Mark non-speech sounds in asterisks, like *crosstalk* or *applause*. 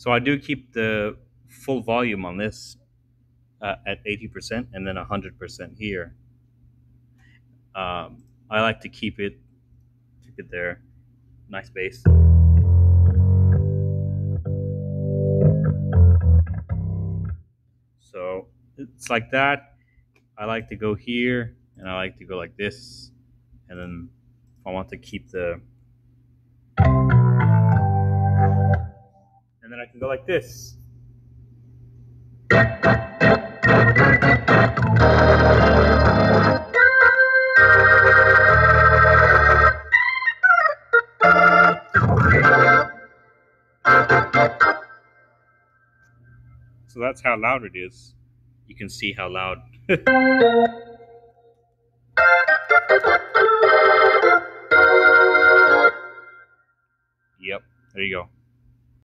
So I do keep the full volume on this uh, at 80% and then 100% here. Um, I like to keep it keep it there. Nice bass. So it's like that. I like to go here and I like to go like this. And then if I want to keep the and then I can go like this. So that's how loud it is. You can see how loud. *laughs* yep, there you go.